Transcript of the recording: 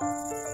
Música